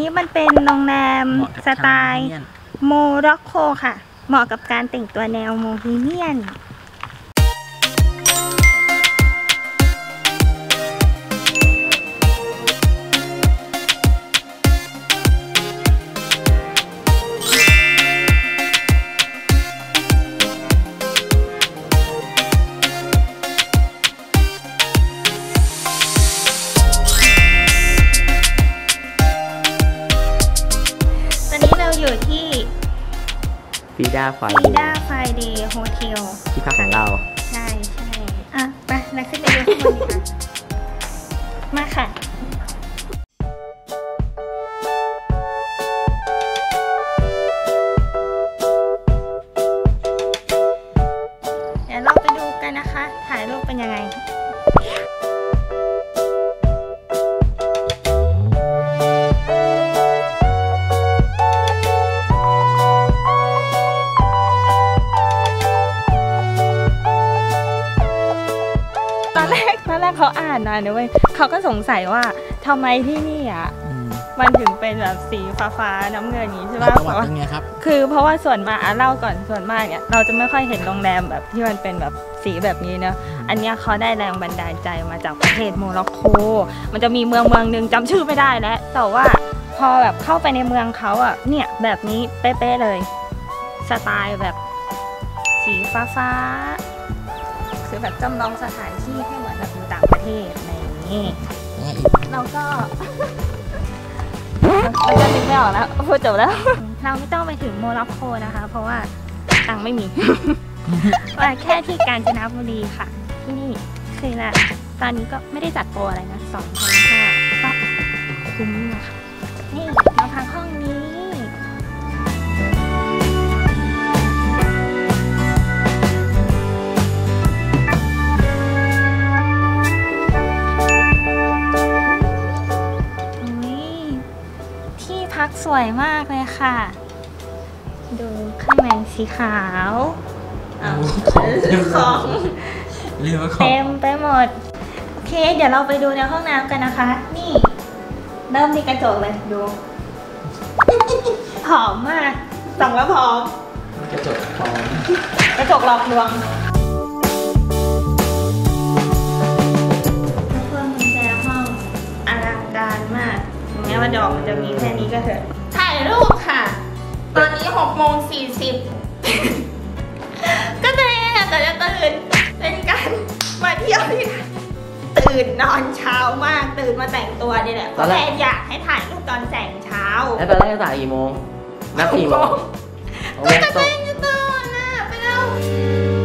นี้มันเป็นโรงแรมเหมาะกับสไตล์ bohemian โมร็อกโกค่ะ เหมาะกับการแต่งตัวแนว bohemian ฟีด้าไฟฟีด้าไฟเดย์โฮเทลที่พักของเรา ใช่ใช่อะไปนักขึ้นไปดูข้างบนดีกว่ามาค่ะเดี๋ยวเราไปดูกันนะคะ ถ่ายรูปเป็นยังไง กตอนแรกเขาอ่านนะเนยเว้ยเขาก็สงสัยว่าทำไมที่นี่อะอืมมันถึงเป็นแบบสีฟ้าฟ้าๆน้ำเงินอย่างนี้ใช่แล้วปะประวัติแต่ว่าเป็นไงครับคือเพราะว่าส่วนมากอะเล่าก่อนส่วนมากเนี่ยเราจะไม่ค่อยเห็นโรงแรมแบบที่มันเป็นแบบสีแบบนี้เนอะอันเนี้ยเขาได้แรงบันดาลใจมาจากประเทศโมร็อกโก มันจะมีเมืองเมืองหนึ่งจำชื่อไม่ได้แล้ว แต่ว่าพอแบบเข้าไปในเมืองเขาอะเนี่ยแบบนี้เป๊ะๆเลยสไตล์แบบสีฟ้าฟ้าๆคือแบบจำลองสถานที่ให้เหมือน เทศอะไรอย่างนี้ยังไงอีกเราก็เราจะนึกไม่ออกแล้วพูดจบแล้ว เราไม่ต้องไปถึงโมร็อกโกนะคะ เพราะว่าตังค์ไม่มีว่าแค่ที่กาญจนบุรีค่ะ ที่นี่คือละตอนนี้ก็ไม่ได้จัดโปรอะไรนะสองพันห้าก็คุ้มนะคะนี่มาพักห้องนี้ พักสวยมากเลยค่ะ ดูข้างในสีขาวอ้าวของเต็มของเรียกว่าของเต็มไปหมด โอเค เดี๋ยวเราไปดูในห้องน้ำกันนะคะ นี่ เริ่มที่กระจกเลยดูหอมมากส่องแล้วหอม กระจกของกระจกหลอกลวง ว่าดอกมันจะมีแค่นี้ก็เถอะ ถ่ายรูปค่ะ ตอนนี้6โมง40ก็เลยอะแต่จะตื่นเป็นการมาเที่ยวที่ตื่นนอนเช้ามาก ตื่นมาแต่งตัวนี่แหละเพราะแค่อยากให้ถ่ายรูปตอนแสงเช้า แล้วตอนแรกจะถ่ายกี่โมงนับกี่โมงโอ้ก็ยจะตแต่กงตัวนะไปแล้วเรา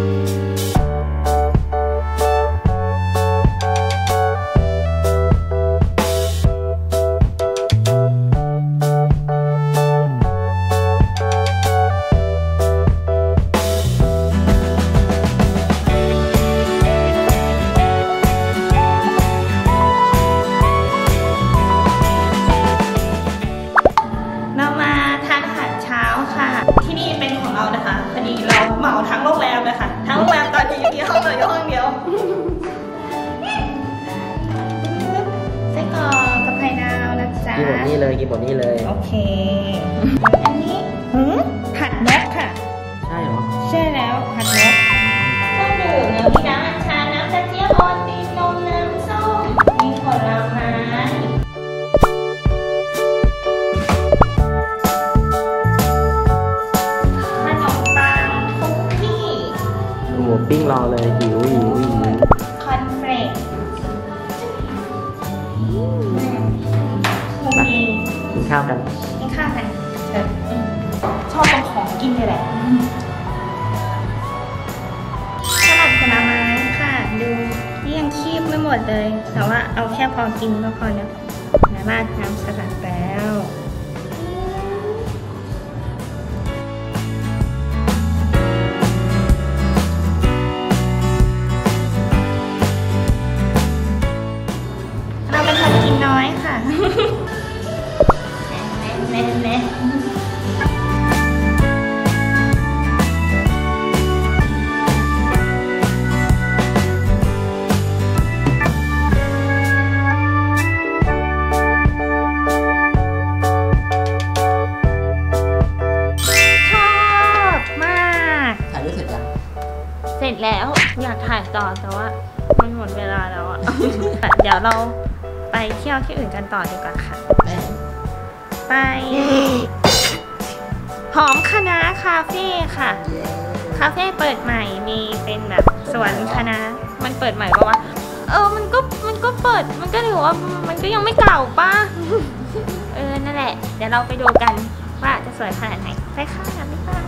นหมดนี่เลยกินหมดนี่เลย โอเค อันนี้หืมผัดนกค่ะ ใช่เหรอ ใช่แล้วผัดนกเครื่องดื่มนะมีน้ำอัญชันน้ำกระเจี๊ยบออนตีนนมน้ำส้มมีผลไม้ขนมปังคุกกี้หมูปิ้งรอเลย ข้าวกัน กินข้าวกันชอบของของกินเลยแหละสลัดผลไม้ค่ะ ดูนี่ยังคีบไม่หมดเลย แต่ว่าเอาแค่พอกินก็พอนะมาราดน้ำสลัดแล้ว ไหมเห็มถ่ายเสร็จยัเสร็จแล้วอยากถ่ายต่อแต่ว่ามันหมดเวลาแล้วอะ เดี๋ยวเราไปเที่ยวที่อื่นกันต่อดีกว่าค่ะ ไป หอมคณะคาเฟ่ค่ะ คาเฟ่เปิดใหม่มีเป็นแบบสวนคณะมันเปิดใหม่ปะวะเออมันก็มันก็เปิดมันก็ถือว่ามันก็ยังไม่เก่าป่ะเออนั่นแหละ เดี๋ยวเราไปดูกันว่าจะสวยขนาดไหนไปค่ะบ๊ายบา